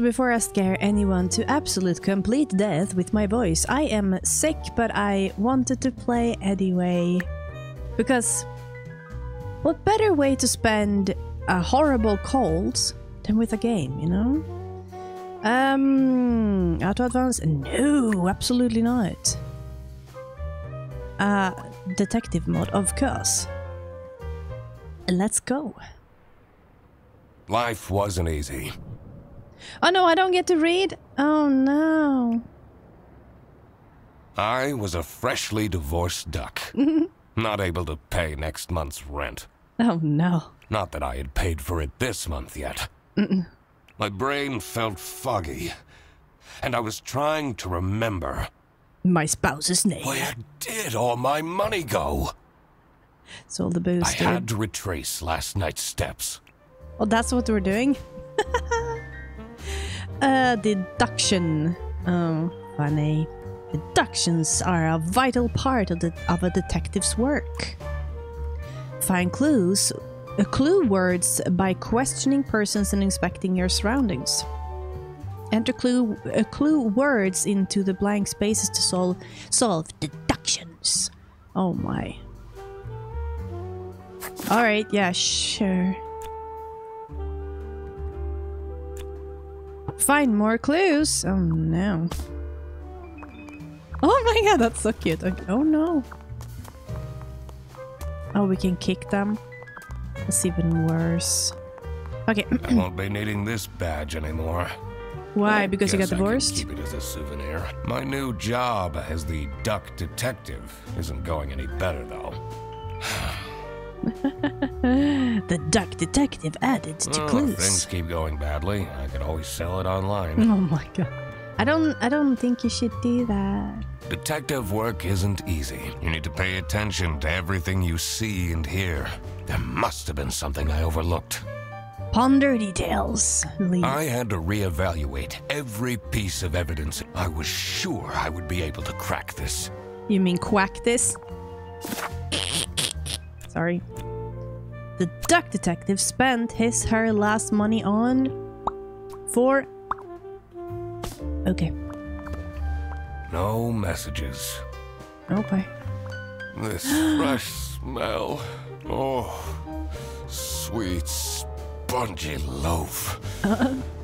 So before I scare anyone to absolute complete death with my voice, I am sick, but I wanted to play anyway. Because what better way to spend a horrible cold than with a game, you know? Um, auto advance? No, absolutely not. Uh, detective mode, of course. Let's go. Life wasn't easy. Oh no, I don't get to read? Oh no. I was a freshly divorced duck, not able to pay next month's rent. Oh no. Not that I had paid for it this month yet. My brain felt foggy, and I was trying to remember My spouse's name. where did all my money go? It's all the booze, I dude. had to retrace last night's steps. Oh, that's what we're doing? uh, deduction. Oh, funny. Deductions are a vital part of, the, of a detective's work. Find clues, uh, clue words by questioning persons and inspecting your surroundings. Enter clue, uh, clue words into the blank spaces to solve solve deductions. Oh my. All right, yeah, sure. Find more clues. Oh no. Oh my god, that's so cute. Okay, Oh no. Oh, we can kick them. That's even worse. Okay, I won't be needing this badge anymore. why? Because you got Guess I divorced? keep it as a souvenir. My new job as the duck detective isn't going any better, though. The duck detective added to Oh, if clues. things keep going badly, I could always sell it online. Oh my god. I don't I don't think you should do that. Detective work isn't easy. You need to pay attention to everything you see and hear. There must have been something I overlooked. Ponder details. Lee. I had to reevaluate every piece of evidence. I was sure I would be able to crack this. You mean quack this? Sorry. The duck detective spent his her last money on for Okay. No messages. Okay. This fresh smell. Oh, sweet, spongy loaf.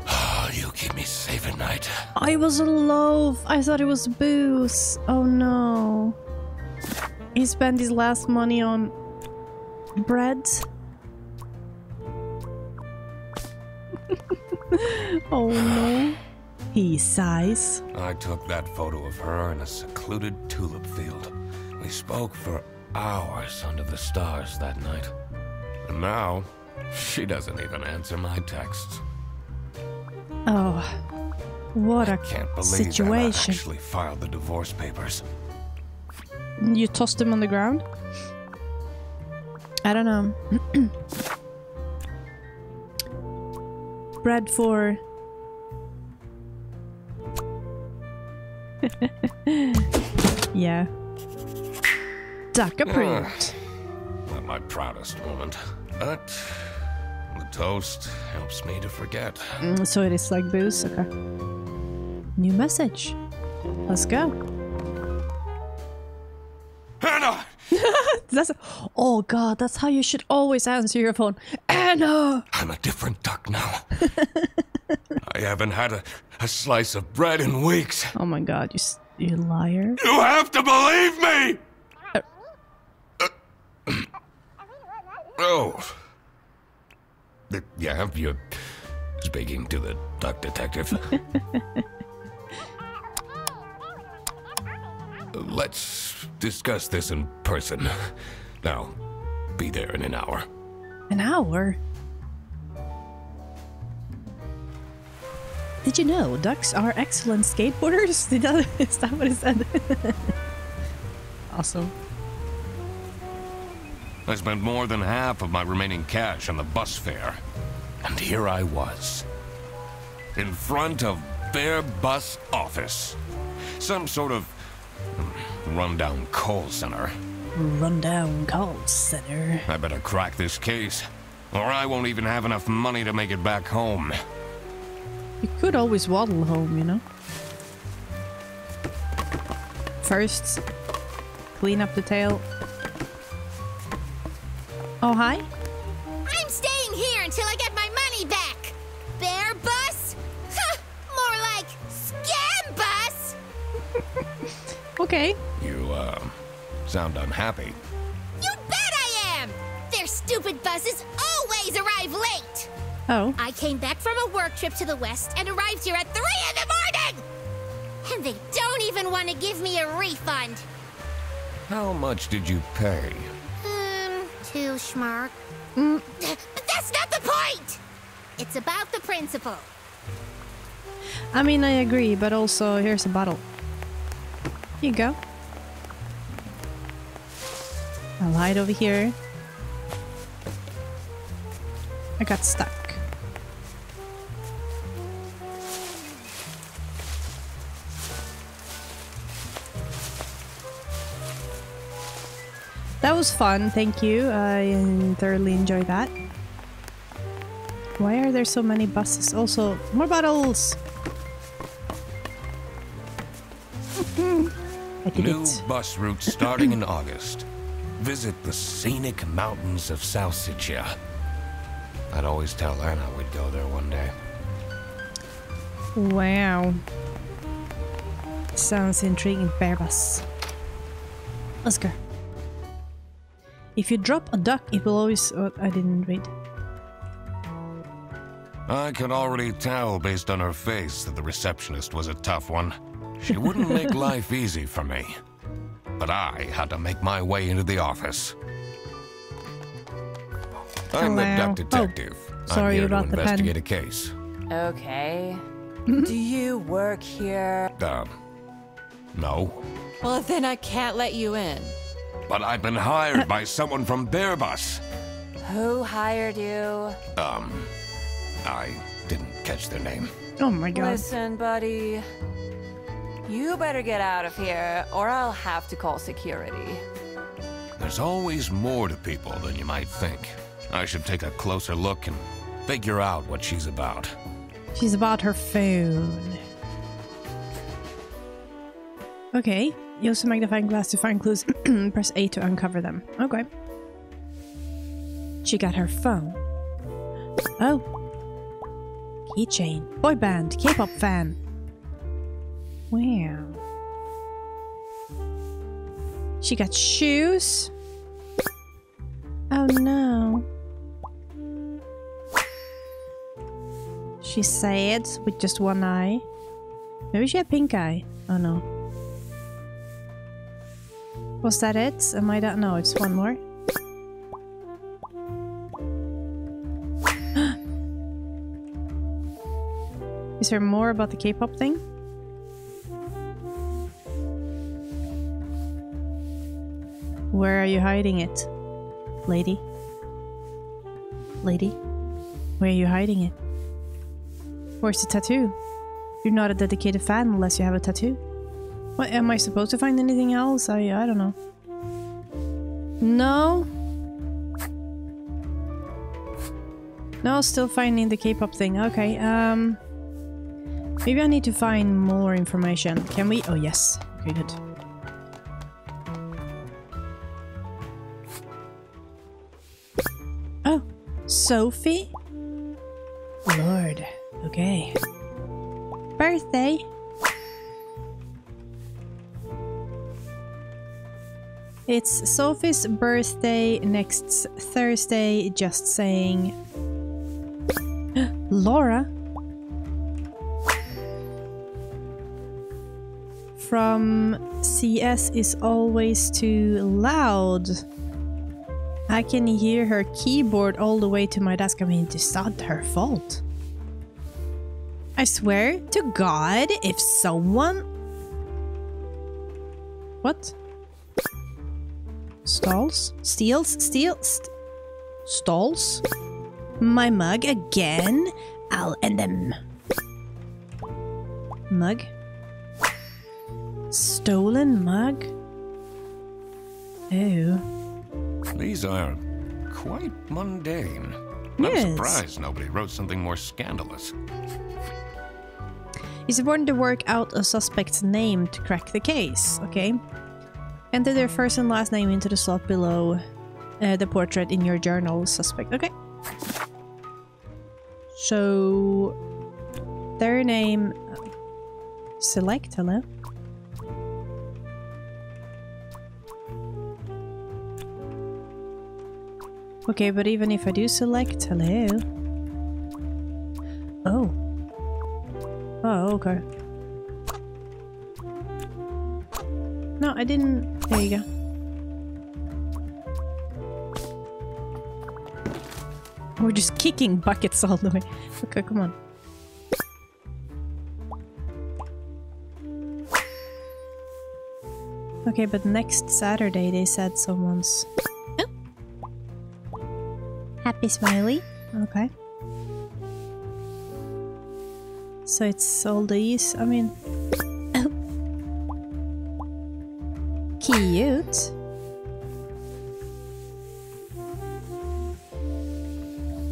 Ah, you keep me safe at night. I was a loaf. I thought it was booze. Oh no. He spent his last money on bread. oh no. He sighs. I took that photo of her in a secluded tulip field. We spoke for hours under the stars that night. And now, she doesn't even answer my texts. Oh, what a Can't believe Ava situation. actually filed the divorce papers. You tossed them on the ground? I don't know. Bread for. yeah. Duck approved. Not my proudest moment, but the toast helps me to forget. Mm, so it is like booze? Okay. New message. Let's go. Ava! That's. Oh god, that's how you should always answer your phone. Ava! I'm a different duck now. I haven't had a, a slice of bread in weeks. Oh my god, you, you liar. You have to believe me! oh. Uh, Yeah, you're speaking to the duck detective. Let's discuss this in person. Now, be there in an hour. An hour? Did you know ducks are excellent skateboarders? Did that, is that what it said? awesome. I spent more than half of my remaining cash on the bus fare. And here I was. In front of Bear Bus Office. Some sort of rundown call center. Rundown call center. I better crack this case, or I won't even have enough money to make it back home. You could always waddle home, you know? First, clean up the tail. Oh, hi. I'm staying here until I get my money back. Bear bus? Huh, more like scam bus. Okay. You, sound unhappy. You bet I am. Their stupid buses always arrive late. Oh. I came back from a work trip to the west and arrived here at 3 in the morning. And they don't even want to give me a refund. How much did you pay? Um, too schmark. But that's not the point. It's about the principle. I mean, I agree, but also here's a bottle. Here you go. I'll hide over here. I got stuck. That was fun, thank you. I thoroughly enjoyed that. Why are there so many buses? Also, more bottles! I did New it. bus route starting in August. Visit the scenic mountains of Salsiccia. I'd always tell Ava we'd go there one day. Wow. Sounds intriguing, bear bus. Let's go. If you drop a duck, it will always. Oh, I didn't read. I could already tell based on her face that the receptionist was a tough one. She wouldn't make life easy for me. But I had to make my way into the office. I'm the Hello. duck detective. Oh, sorry I'm here about to the pen. investigate a case. Okay. Do you work here? Uh, no. Well, then I can't let you in. But I've been hired by someone from Bearbus. Who hired you? Um, I didn't catch their name. Oh my god. Listen, buddy. You better get out of here, or I'll have to call security. There's always more to people than you might think. I should take a closer look and figure out what she's about. She's about her phone. Okay. Use a magnifying glass to find clues. Press A to uncover them. Okay. She got her phone. Oh. Keychain. Boy band. K-pop fan. Wow. She got shoes. Oh no. She's sad with just one eye. Maybe she had pink eye. Oh no. Was that it? Am I that? No, it's one more. Is there more about the K-pop thing? Where are you hiding it? Lady? Lady? Where are you hiding it? Where's the tattoo? You're not a dedicated fan unless you have a tattoo. What am I supposed to find anything else? I I don't know. No. No, still finding the K-pop thing. Okay. Um Maybe I need to find more information. Can we? Oh, yes. Okay, good. Sophie? Lord. Okay. Birthday. It's Sophie's birthday next Thursday, just saying. Laura? From CS is always too loud. I can hear her keyboard all the way to my desk. I mean, it's not her fault. I swear to God, if someone. What? Stalls? Steals? Steals? St stalls? My mug again? I'll end them. Mug? Stolen mug? Oh. These are quite mundane. Yes. I'm surprised nobody wrote something more scandalous. It's important to work out a suspect's name to crack the case. Okay. Enter their first and last name into the slot below uh, the portrait in your journal. Suspect. Okay. So their name. Select. Hello. Okay, but even if I do select, hello. Oh. Oh, okay. No, I didn't. There you go. We're just kicking buckets all the way. Okay, come on. Okay, but next Saturday they said someone's. Happy smiley. Okay. So it's all these. I mean. Cute.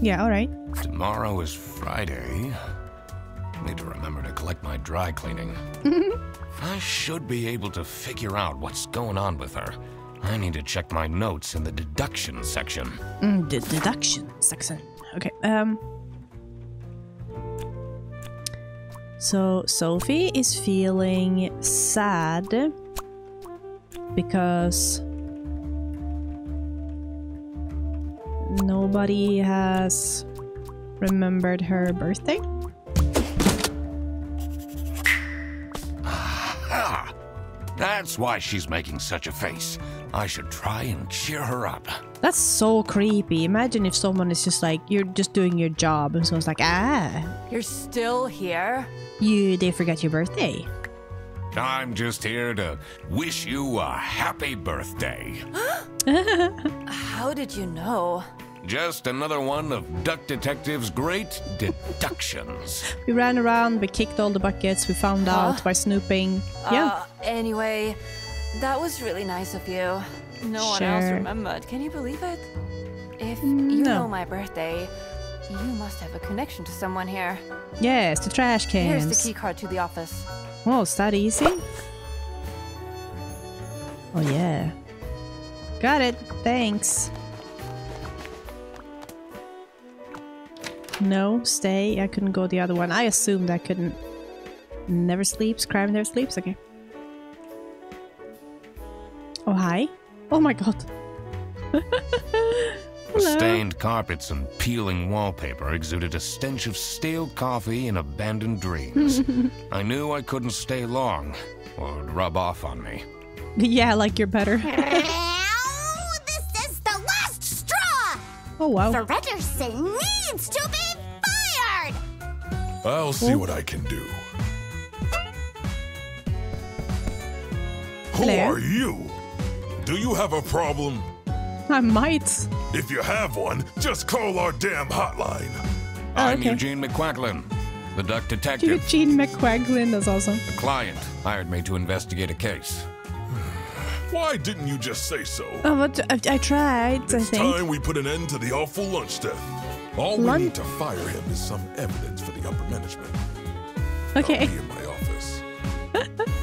Yeah, alright. Tomorrow is Friday. Need to remember to collect my dry cleaning. I should be able to figure out what's going on with her. I need to check my notes in the deduction section. Mm, the deduction section. Okay. Um. So Sophie is feeling sad because nobody has remembered her birthday. Ah! That's why she's making such a face. I should try and cheer her up. That's so creepy. Imagine if someone is just like you're just doing your job and someone's like, ah, You're still here? you they forget your birthday. I'm just here to wish you a happy birthday. How did you know? Just another one of Duck Detective's great deductions. We ran around, we kicked all the buckets, we found out by snooping. Yeah. Uh, anyway, that was really nice of you. No one else remembered. Can you believe it? If you No. know my birthday, you must have a connection to someone here. Yes, the trash Here's the key card to the office. Oh, is that easy? Oh yeah. Got it. Thanks. No, stay. I couldn't go the other one. I assumed I couldn't. Never sleeps. Crime never sleeps. Okay. Oh hi. Oh my god. Hello. Stained carpets and peeling wallpaper exuded a stench of stale coffee and abandoned dreams. I knew I couldn't stay long, or it'd rub off on me. Yeah, like you're better. Now, this is the last straw! Oh wow. Fredderson needs to be fired! I'll see oh. what I can do. Who are you? Do you have a problem? I might. If you have one, just call our damn hotline. I'm ah, okay. Eugene McQuacklin, the duck detective. Eugene McQuacklin. That's awesome. The client hired me to investigate a case. Why didn't you just say so? Oh, but I, I tried. I It's think. time we put an end to the awful lunch death. All Lun- we need to fire him is some evidence for the upper management. Okay. I'll be in my office.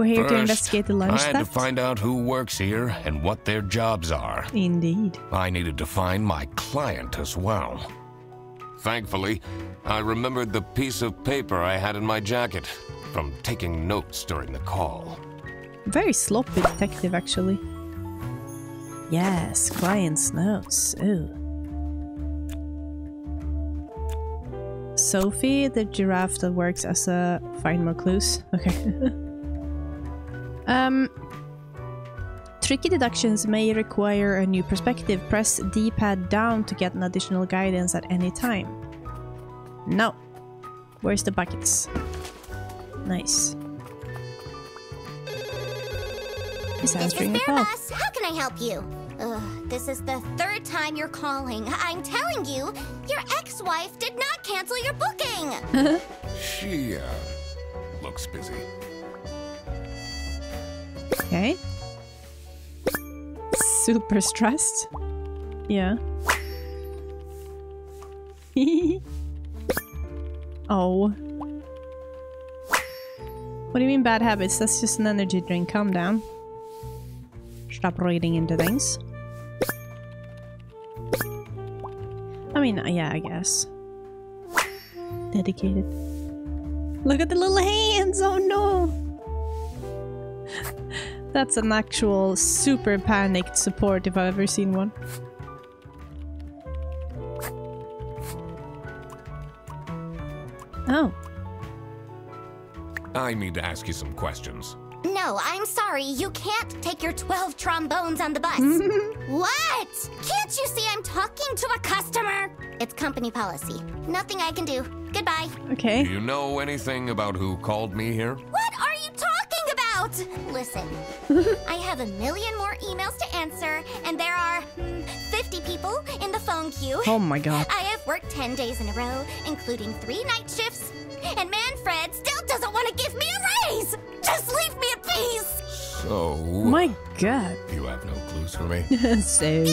We're here to First, investigate the lunch I had to find out who works here and what their jobs are. Indeed. I needed to find my client as well. Thankfully, I remembered the piece of paper I had in my jacket from taking notes during the call. Very sloppy detective, actually. Yes, client's notes. Ooh. Sophie, the giraffe that works as a find more clues. Okay. um. Tricky deductions may require a new perspective. Press D-pad down to get an additional guidance at any time. No. Where's the buckets? Nice. He's This is answering the Bear How can I help you? Ugh, this is the third time you're calling. I'm telling you, your ex-wife did not cancel your booking. She, uh, looks busy. Okay. Super stressed. Yeah. Oh. What do you mean bad habits? That's just an energy drink. Calm down. Stop reading into things. I mean, uh, yeah, I guess. Dedicated. Look at the little hands! Oh no! That's an actual super panicked support if I've ever seen one. Oh. I need to ask you some questions. No, I'm sorry. You can't take your 12 trombones on the bus. what? Can't you see I'm talking to a customer? It's company policy. Nothing I can do. Goodbye. Okay. Do you know anything about who called me here? What are you talking about? Listen, I have a million more emails to answer, and there are hmm, 50 people in the phone queue. Oh my god. I have worked 10 days in a row, including three night shifts, and Manfred still doesn't want to give me a raise! Just leave me in peace! So, My god. you have no clues for me? so.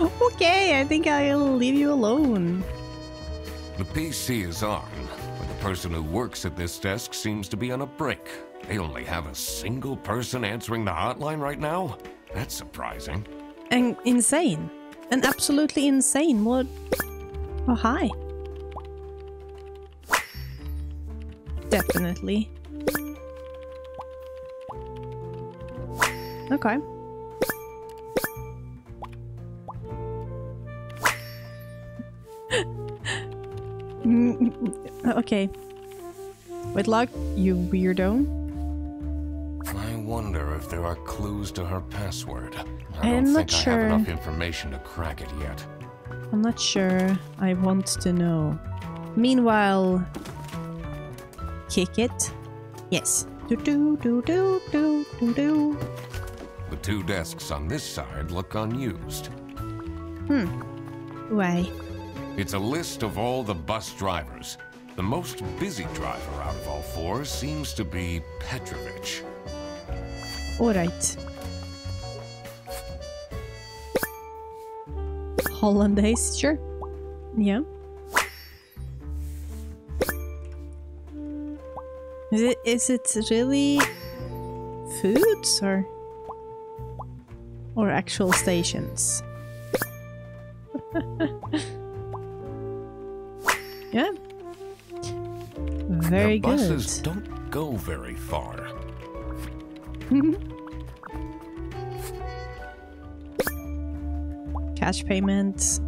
okay, I think I'll leave you alone. The PC is on, but the person who works at this desk seems to be on a break. They only have a single person answering the hotline right now? That's surprising. And insane. And absolutely insane. What? Oh, hi. Definitely. Okay. Mm, okay. Whitlock, you weirdo. I wonder if there are clues to her password. I I don't am not think I sure. have enough information to crack it yet. I'm not sure. I want to know. Meanwhile, kick it. Yes. Do do do do do do do. The two desks on this side look unused. Hmm. Why? It's a list of all the bus drivers. The most busy driver out of all four seems to be Petrovich. All right. Hollandaise, sure. Yeah. Is it is it really foods or or actual stations? Very the buses good. don't go very far. Cash payments.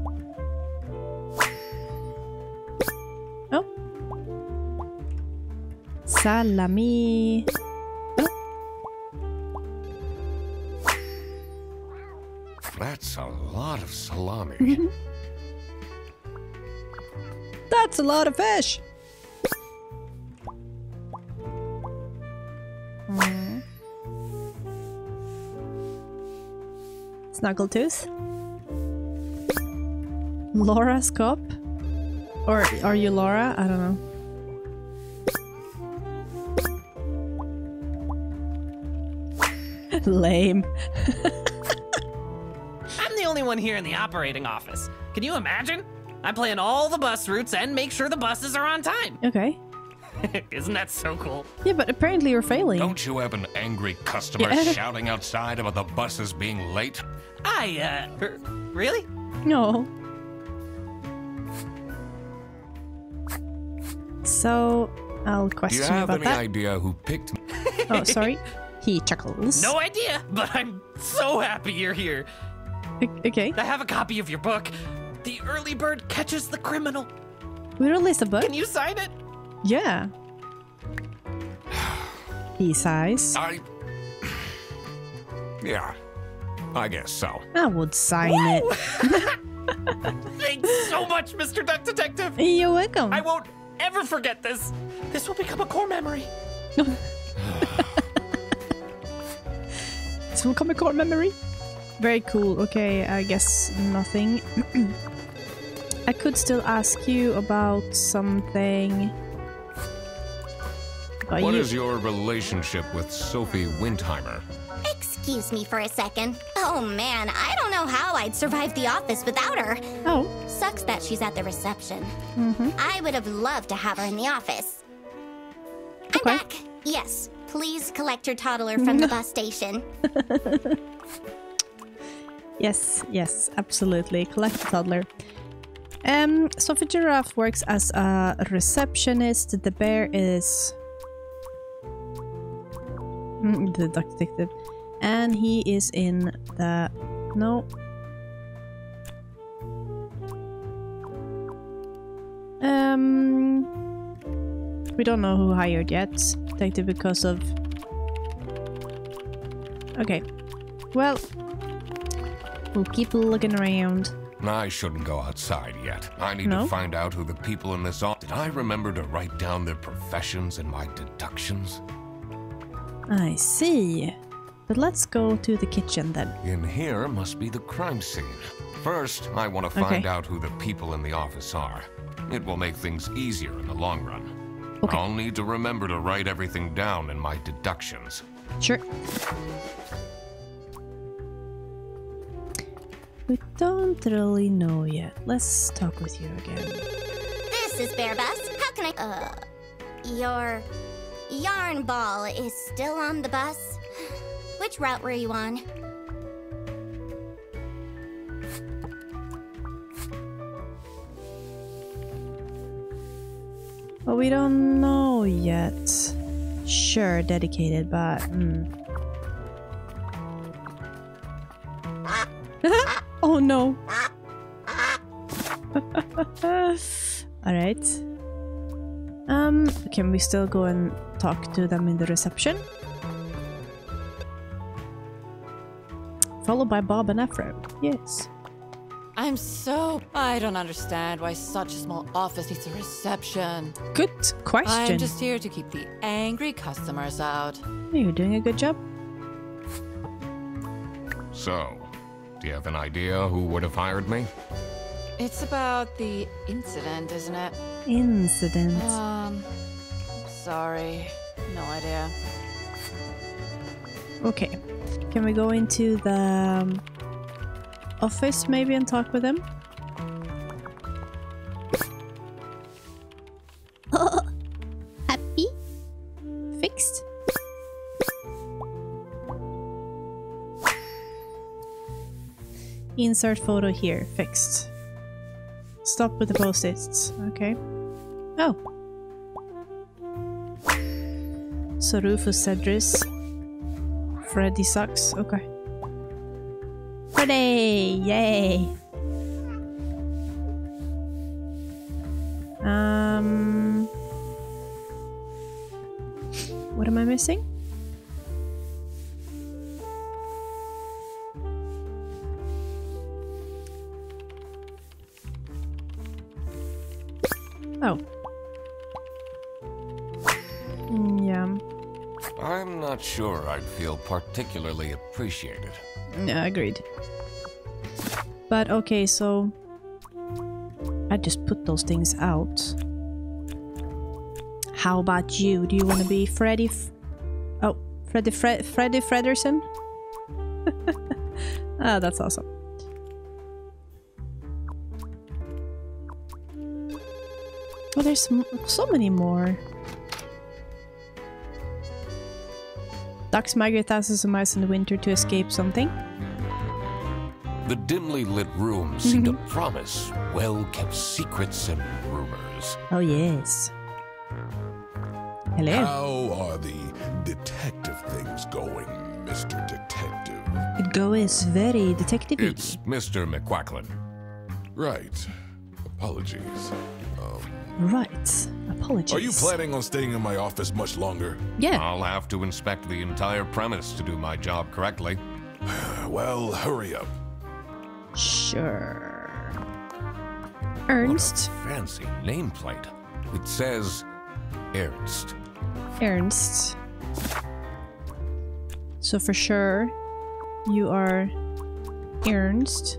Oh. Salami. That's a lot of salami. that's a lot of fish. Snaggletooth. Laura's cup? Or are you Laura? I don't know. Lame. I'm the only one here in the operating office. Can you imagine? I plan all the bus routes and make sure the buses are on time. Okay. Isn't that so cool? Yeah, but apparently you're failing. Don't you have an angry customer Yeah. shouting outside about the buses being late? I, uh, really? No. So, I'll question about Do you question have about any that. idea who picked me? Oh, sorry. He chuckles. No idea, but I'm so happy you're here. Okay. I have a copy of your book. The early bird catches the criminal. We released a book. Can you sign it? Yeah. He sighs. I. Yeah, I guess so. I would sign it. Thanks so much, Mr. Duck Detective. You're welcome. I won't ever forget this. This will become a core memory. This will come a core memory. Very cool. Okay, I guess nothing. I could still ask you about something. About What you. is your relationship with Sophie Windheimer? Excuse me for a second. Oh man, I don't know how I'd survive the office without her. Oh, sucks that she's at the reception. Mm-hmm. I would have loved to have her in the office. I'm back. Yes, please collect your toddler from the bus station. Yes, yes, absolutely. Collect the toddler. Um, Sophie Giraffe works as a receptionist. The bear is the duck detective, and he is in the no. Um, we don't know who hired yet, detective, because of. Okay, well, We'll keep looking around. I shouldn't go outside yet. I need No? to find out who the people in this office. Did I remember to write down their professions and my deductions? I see. But let's go to the kitchen then. In here must be the crime scene. First, I want to find Okay. out who the people in the office are. It will make things easier in the long run. Okay. I'll need to remember to write everything down in my deductions. Sure. We don't really know yet. Let's talk with you again. This is Bear Bus. How can I? Uh, your yarn ball is still on the bus. Which route were you on? Well, we don't know yet. Sure, dedicated, but. Mm. oh no! Alright. Um, can we still go and talk to them in the reception? Followed by Bob and Afro. Yes. I'm so. I don't understand why such a small office needs a reception. Good question. I'm just here to keep the angry customers out. You're doing a good job. So, do you have an idea who would have hired me? It's about the incident, isn't it? Incident. Um, sorry. No idea. Okay. Can we go into the um, office maybe and talk with them? Happy? Fixed? Insert photo here. Fixed. Stop with the post-its. Okay. Oh. So Rufus Cedris. Freddy sucks. Okay. Freddy! Yay! Um. What am I missing? Feel particularly appreciated. Yeah, agreed. But okay, so I just put those things out. How about you? Do you want to be Freddy? F- oh, Freddy Fre- Freddy Frederson? ah, that's awesome. Oh, there's so many more. Ducks migrate thousands of miles in the winter to escape something. The dimly lit room seemed to promise well kept secrets and rumors. Oh, yes. Hello. How are the detective things going, Mr. Detective? It goes very detective It's Mr. McQuacklin. Right. Apologies. Um, right. Apologies. Are you planning on staying in my office much longer? Yeah. I'll have to inspect the entire premise to do my job correctly. Well, hurry up. Sure. What Ernst. a fancy nameplate. It says Ernst. Ernst. So for sure, you are Ernst.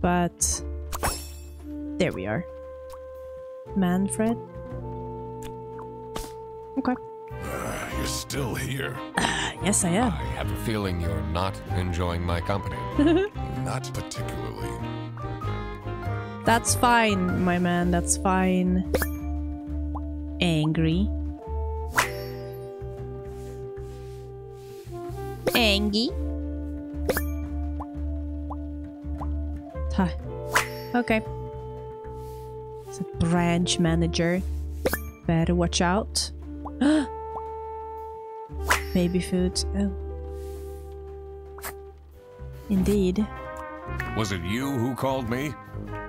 But there we are. Manfred. Okay. Uh, you're still here. Yes, I am. I have a feeling you're not enjoying my company. Not particularly. That's fine, my man. That's fine. Angry. Angie. Huh. Okay. Branch manager. Better watch out. Baby food. Oh. Indeed. Was it you who called me?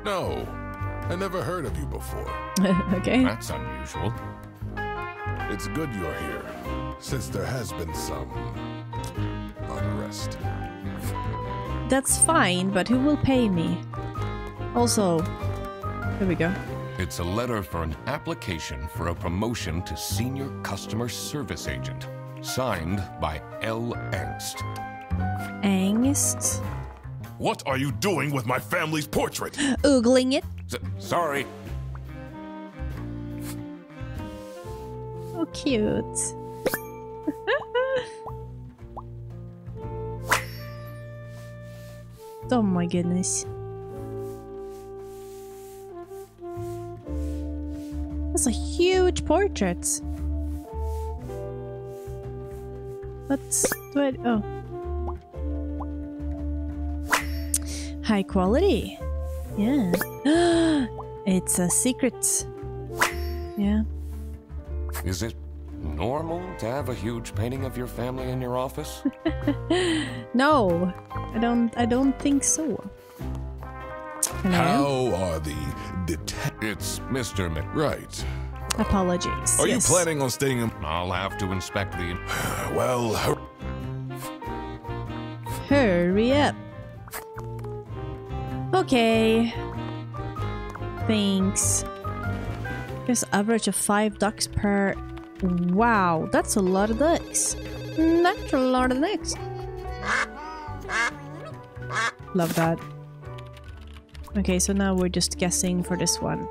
No, I never heard of you before. okay. That's unusual. It's good you're here, since there has been some unrest. That's fine, but who will pay me? Also, here we go. It's a letter for an application for a promotion to senior customer service agent, signed by L. Angst. Angst. What are you doing with my family's portrait? Oogling it. S- sorry. Oh, cute. oh my goodness. Huge portrait. Let's do it. Oh. High quality. Yeah. it's a secret. Yeah. Is it normal to have a huge painting of your family in your office? No, I don't. I don't think so. Hello. How are the detectives? it's Mr. Mc... Right. Apologies. Are yes. you planning on staying in? I'll have to inspect the... Well, hur- Hurry up. Okay. Thanks. There's average of five ducks per. Wow, that's a lot of ducks. Hmm, that's a lot of ducks. Love that. Okay, so now we're just guessing for this one.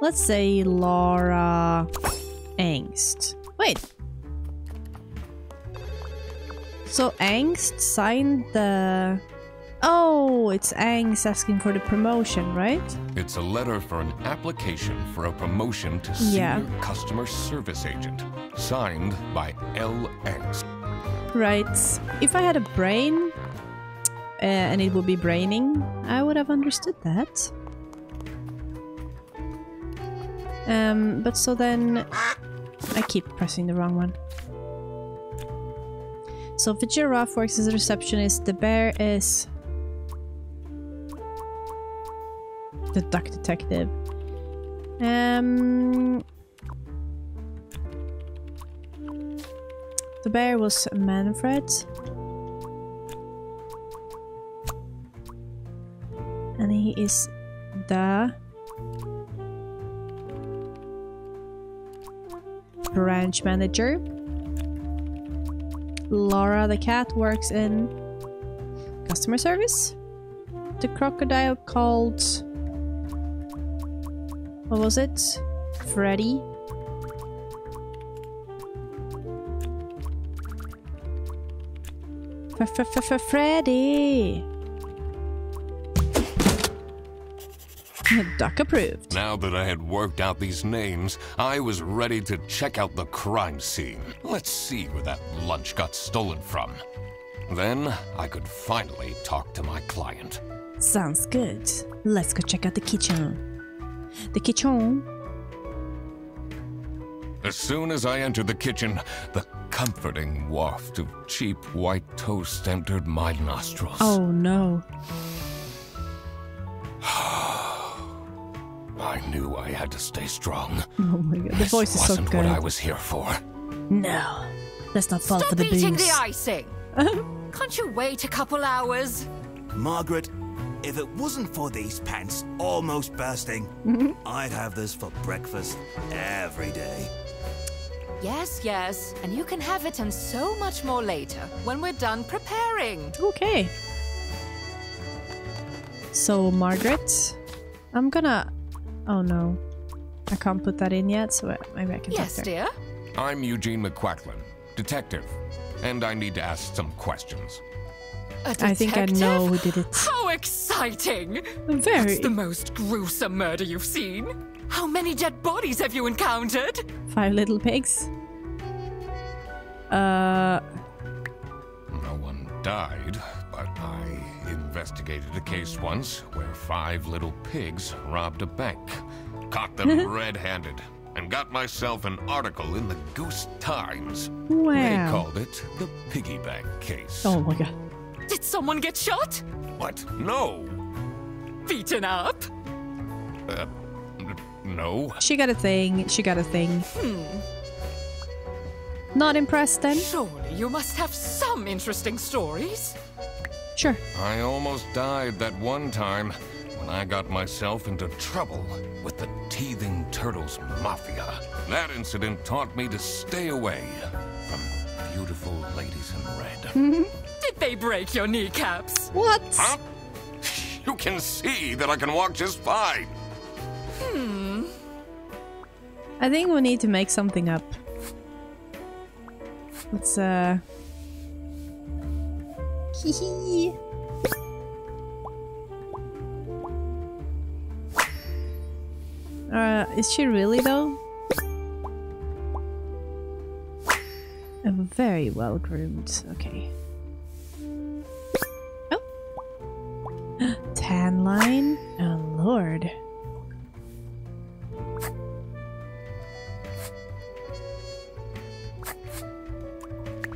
Let's say Laura Angst. Wait. So Angst signed the. Oh, it's Angst asking for the promotion, right? It's a letter for an application for a promotion to senior Yeah. customer service agent, signed by L. Angst. Right. If I had a brain, uh, and it would be braining, I would have understood that. Um, but so then I keep pressing the wrong one. So the giraffe works as a receptionist, the bear is the duck detective. Um The bear was Manfred. And he is the branch manager. Laura the cat works in customer service. The crocodile called. What was it? Freddy. F -f -f Freddy. Duck approved. Now that I had worked out these names, I was ready to check out the crime scene. Let's see where that lunch got stolen from. Then I could finally talk to my client. Sounds good. Let's go check out the kitchen. The kitchen. As soon as I entered the kitchen, the comforting waft of cheap white toast entered my nostrils. Oh no. I knew I had to stay strong. Oh my god. The This voice is so wasn't good. what I was here for. No. Let's not fall Stop for the eating booze. the icing. Can't you wait a couple hours? Margaret, if it wasn't for these pants almost bursting, Mm-hmm. I'd have this for breakfast every day. Yes, yes. And you can have it and so much more later when we're done preparing. Okay. So, Margaret, I'm gonna. Oh no. I can't put that in yet, so maybe I can Yes, talk dear. I'm Eugene McQuacklin, detective, and I need to ask some questions. I think I know who did it. How exciting! Very. What's the most gruesome murder you've seen? How many dead bodies have you encountered? Five little pigs. Uh, No one died, but I investigated a case once where five little pigs robbed a bank, caught them red-handed, and got myself an article in the Goose Times. They called it the piggy bank case. Oh my god. Did someone get shot? What? No. Beaten up? Uh, no. She got a thing. She got a thing. Hmm. Not impressed then? Surely you must have some interesting stories. Sure. I almost died that one time when I got myself into trouble with the Teething Turtles Mafia. That incident taught me to stay away from beautiful ladies in red. Did they break your kneecaps? What? huh? You can see that I can walk just fine. Hmm. I think we need to make something up. Let's uh. Hee hee. Uh, is she really though? Very well groomed. Okay. Oh. Tan line. Oh lord.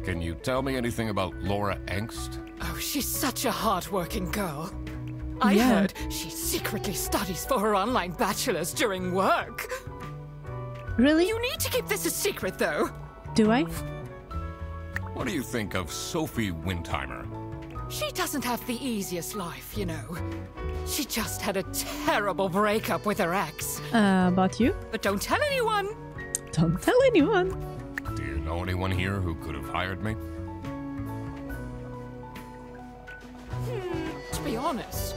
Can you tell me anything about Laura Angst? She's such a hard-working girl. I Yeah. heard she secretly studies for her online bachelor's during work. Really? You need to keep this a secret, though. Do I? What do you think of Sophie Windheimer? She doesn't have the easiest life, you know. She just had a terrible breakup with her ex. Uh, about you? But don't tell anyone. Don't tell anyone. Do you know anyone here who could have hired me? Honest,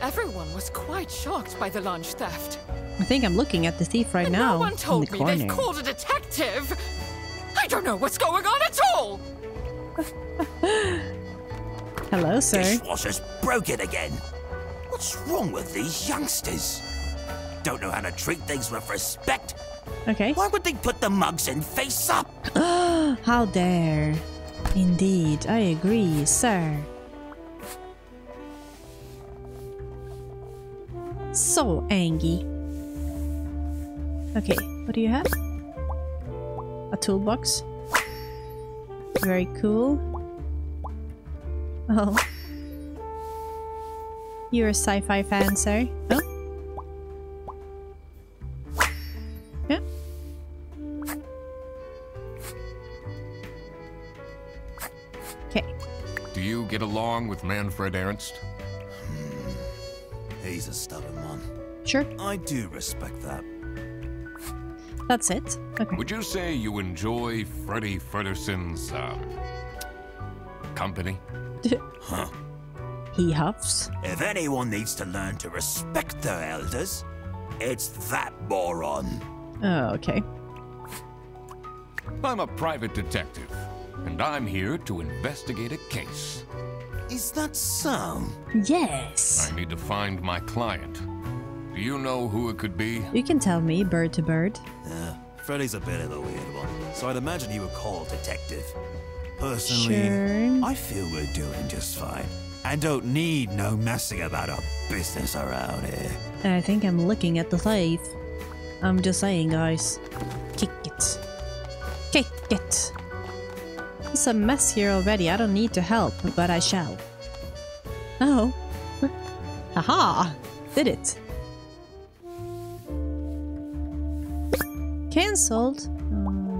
everyone was quite shocked by the lunch theft. I think I'm looking at the thief right And now no one in told the me corner. they've called a detective. I don't know what's going on at all. Hello, sir. Dishwasher's broken again. What's wrong with these youngsters? Don't know how to treat things with respect. Okay. Why would they put the mugs in face up? How dare. Indeed, I agree, sir. So angry. Okay, what do you have? A toolbox. Very cool. Oh. You're a sci-fi fan, sir? Oh. Okay. Do you get along with Manfred Ernst? He's a stubborn one. Sure. I do respect that. That's it. Okay. Would you say you enjoy Freddy Frederson's, um, company? Huh. He huffs. If anyone needs to learn to respect their elders, it's that moron. Oh, okay. I'm a private detective, and I'm here to investigate a case. Is that so? Yes. I need to find my client. Do you know who it could be? You can tell me, bird to bird. Yeah, Freddy's a bit of a weird one, so I'd imagine he would call detective. Personally, Sure. I feel we're doing just fine. And don't need no messing about our business around here. I think I'm looking at the thief. I'm just saying, guys. A mess here already. I don't need to help, but I shall. Oh. Aha! Did it. Cancelled. Um,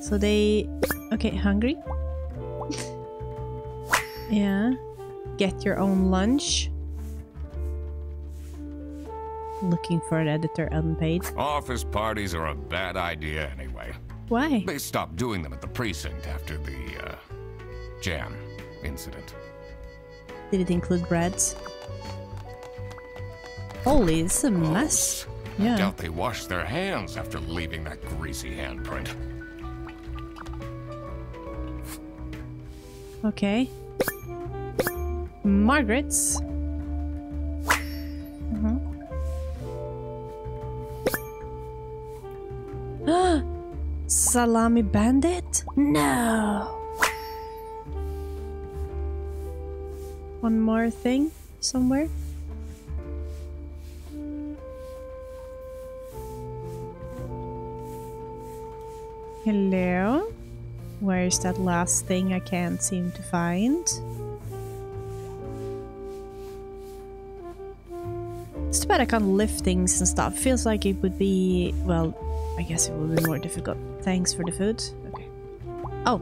So they... Okay, hungry? yeah. Get your own lunch. Looking for an editor unpaid. Office parties are a bad idea anyway. Why? They stopped doing them at the precinct after the, uh, jam incident. Did it include breads? Holy, this is a mess. Yeah. Doubt they washed their hands after leaving that greasy handprint. Okay. Margaret's. Salami bandit? No. One more thing somewhere. Hello? Where's that last thing I can't seem to find? It's I can't lift things and stuff. Feels like it would be, well, I guess it would be more difficult. Thanks for the food. Okay. Oh,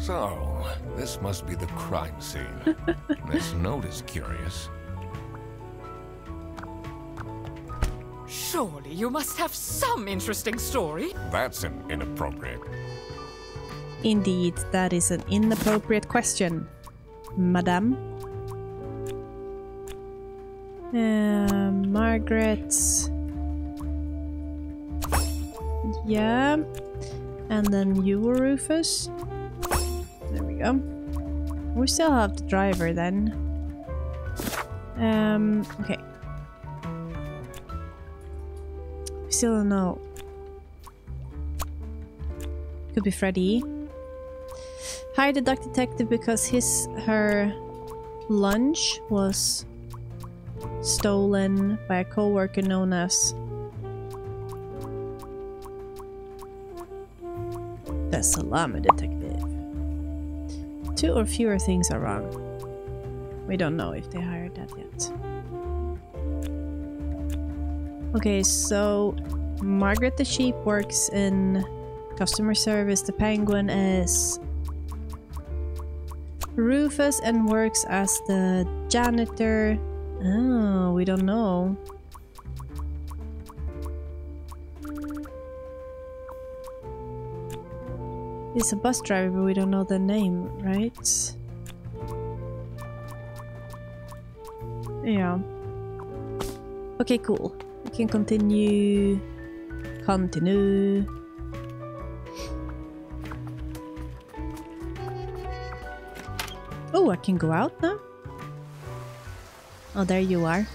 So, this must be the crime scene. this note is curious. Surely you must have some interesting story. That's an inappropriate. indeed, that is an inappropriate question, madame. Uh, Margaret. Yeah. And then you were Rufus. There we go. We still have the driver then. Um, okay. Still don't know. Could be Freddy. Hired the duck detective because his her lunch was stolen by a co-worker known as the salami detective. Two or fewer things are wrong. We don't know if they hired that yet. Okay, so Margaret the sheep works in customer service. The penguin is Rufus and works as the janitor. Oh, we don't know. He's a bus driver, but we don't know the name, right? Yeah. Okay, cool. We can continue. Continue. Oh, I can go out now? Oh, there you are.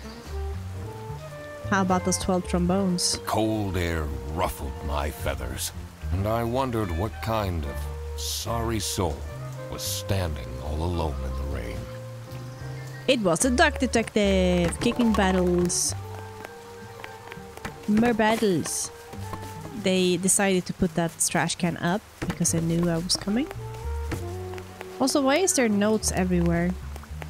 How about those 12 trombones? The Cold air ruffled my feathers, and I wondered what kind of sorry soul was standing all alone in the rain. It was the duck detective kicking battles. More battles. They decided to put that trash can up because they knew I was coming. Also, why is there notes everywhere?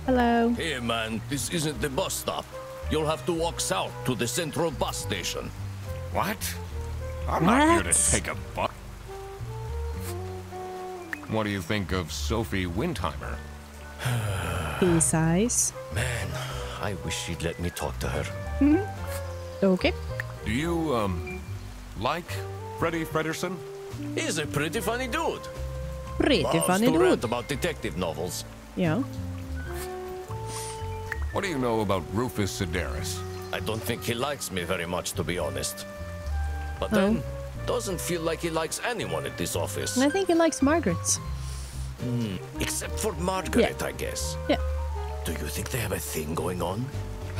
Hello. Hey man, this isn't the bus stop. You'll have to walk south to the central bus station. What? I'm not here to take a bus. What do you think of Sophie Windheimer? Peace eyes. Man, I wish she'd let me talk to her. Okay. Do you, um, like Freddy Frederson? He's a pretty funny dude. Pretty Loves funny to rant dude. about detective novels. Yeah. What do you know about Rufus Sedaris? I don't think he likes me very much, to be honest. But Oh. then, doesn't feel like he likes anyone at this office. And I think he likes Margaret. Except for Margaret, I guess. Yeah. Do you think they have a thing going on?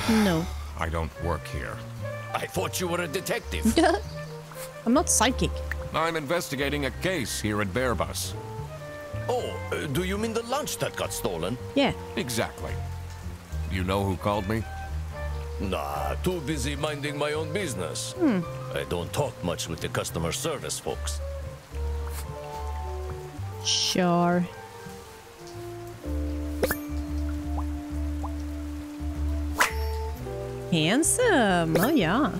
No. I don't work here. I thought you were a detective. I'm not psychic. I'm investigating a case here at Bearbus. oh, uh, do you mean the lunch that got stolen? Yeah. Exactly. You know who called me? Nah, too busy minding my own business. Hmm. I don't talk much with the customer service folks. Sure. Handsome. Oh yeah.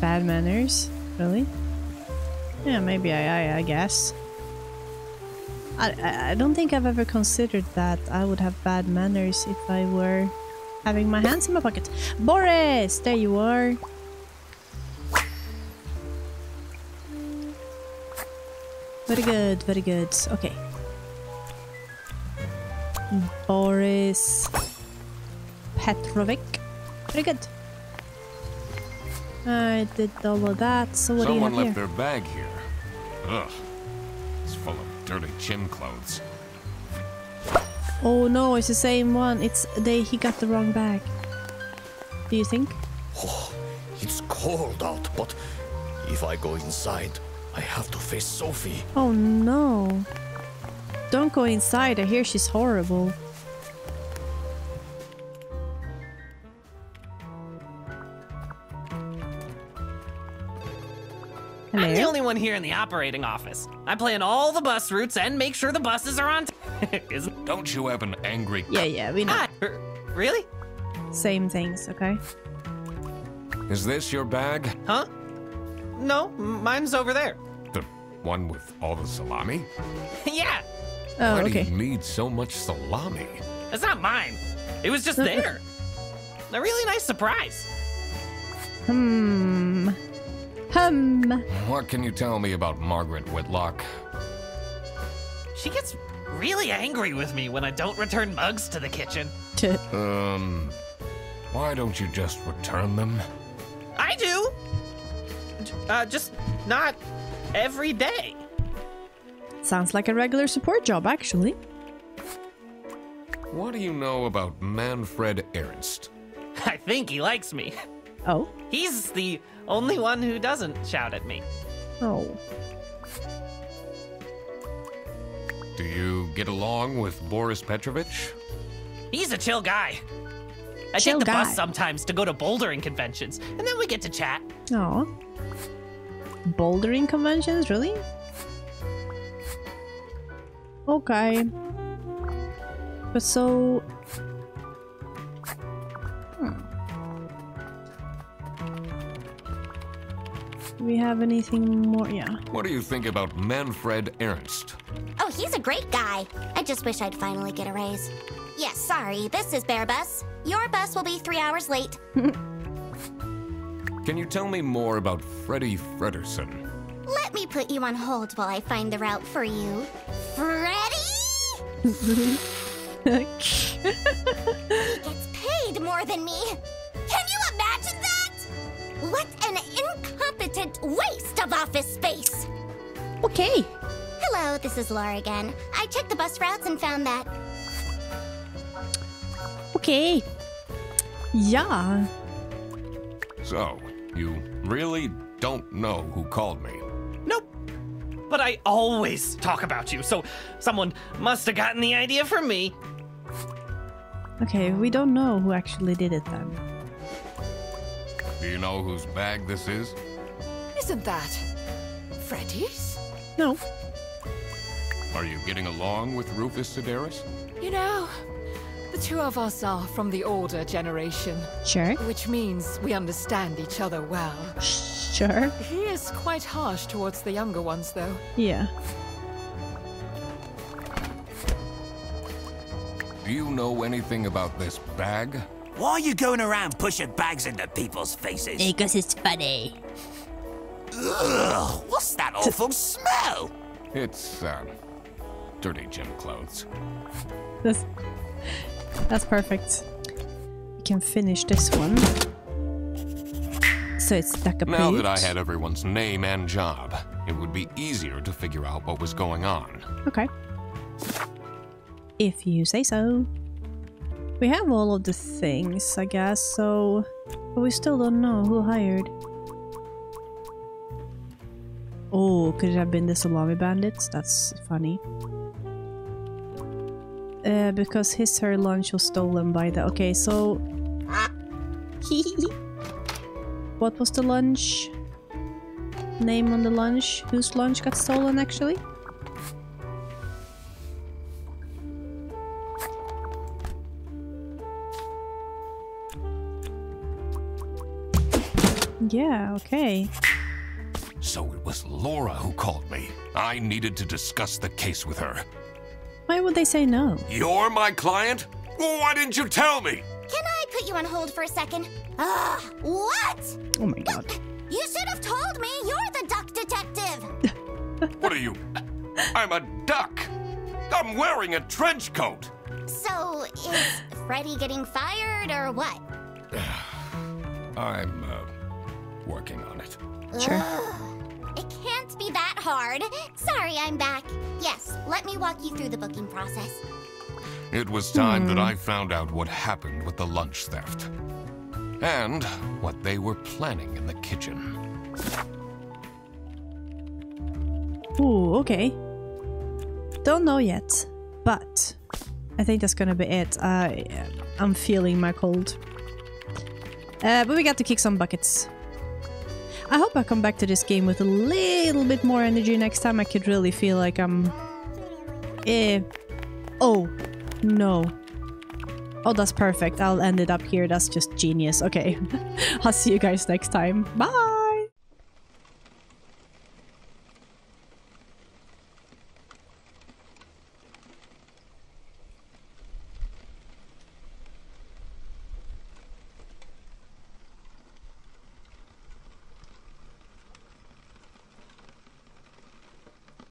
Bad manners. Really? Yeah, maybe I, I, I guess. I, I, don't think I've ever considered that I would have bad manners if I were having my hands in my pocket. Boris, there you are. Very good, very good. Okay. Boris Petrovic. Very good. I did all of that, so what Someone do you left have here? their bag here. Ugh. It's full of dirty gym clothes. Oh no, it's the same one. It's they he got the wrong bag. Do you think? Oh, it's cold out, but if I go inside, I have to face Sophie. Oh no. Don't go inside, I hear she's horrible. The only one here in the operating office. I plan all the bus routes and make sure the buses are on. time. Don't you have an angry Yeah, yeah, we know. ah, really? Same things, okay? Is this your bag? Huh? No, mine's over there. The one with all the salami? yeah, Oh, Why okay. do you need so much salami? it's not mine. It was just there. A really nice surprise. Hmm. Hum. What can you tell me about Margaret Whitlock? She gets really angry with me when I don't return mugs to the kitchen. T- Um, why don't you just return them? I do. Uh, just not every day. Sounds like a regular support job, actually. What do you know about Manfred Ernst? I think he likes me. Oh. He's the only one who doesn't shout at me. Oh. Do you get along with Boris Petrovich? He's a chill guy. I Chill take the guy. bus sometimes to go to bouldering conventions, and then we get to chat. Oh. Bouldering conventions, really? Okay. But so. Do we have anything more? Yeah. What do you think about Manfred Ernst? Oh, he's a great guy. I just wish I'd finally get a raise. Yes, sorry, this is Bear Bus. Your bus will be three hours late. Can you tell me more about Freddy Frederson? Let me put you on hold while I find the route for you. Freddy? he gets paid more than me. What an incompetent waste of office space. Okay. Hello, this is Laura again. I checked the bus routes and found that Okay. Yeah. So, you really don't know who called me? Nope. But I always talk about you, so someone must have gotten the idea from me. Okay, we don't know who actually did it then. Do you know whose bag this is? Isn't that Freddy's? No. Are you getting along with Rufus Sedaris? You know, the two of us are from the older generation, Sure. which means we understand each other well. Sure. He is quite harsh towards the younger ones, though. Yeah. Do you know anything about this bag? Why are you going around pushing bags into people's faces? Because it's funny. Ugh, what's that awful smell? It's, uh, dirty gym clothes. That's, that's perfect. We can finish this one. So it's stuck up. Now that I had everyone's name and job, it would be easier to figure out what was going on. Okay. If you say so. We have all of the things, I guess, so. But we still don't know who hired. Oh, could it have been the Salami Bandits? That's funny. Uh, because his her lunch was stolen by the. Okay, so. what was the lunch? Name on the lunch? Whose lunch got stolen actually? Yeah, okay. So it was Laura who called me. I needed to discuss the case with her. Why would they say no? You're my client? Why didn't you tell me? Can I put you on hold for a second? Ah, what? Oh my god. You should have told me you're the duck detective. What are you? I'm a duck. I'm wearing a trench coat. So, is Freddy getting fired or what? I'm, uh, working on it. Sure. It can't be that hard. Sorry, I'm back. Yes, let me walk you through the booking process. It was time that I found out what happened with the lunch theft. And what they were planning in the kitchen. Ooh, okay. Don't know yet, but I think that's gonna be it. I, I'm feeling my cold. Uh, but we got to kick some buckets. I hope I come back to this game with a little bit more energy next time. I could really feel like I'm... Eh... Oh, no. Oh, that's perfect. I'll end it up here. That's just genius. Okay. I'll see you guys next time. Bye!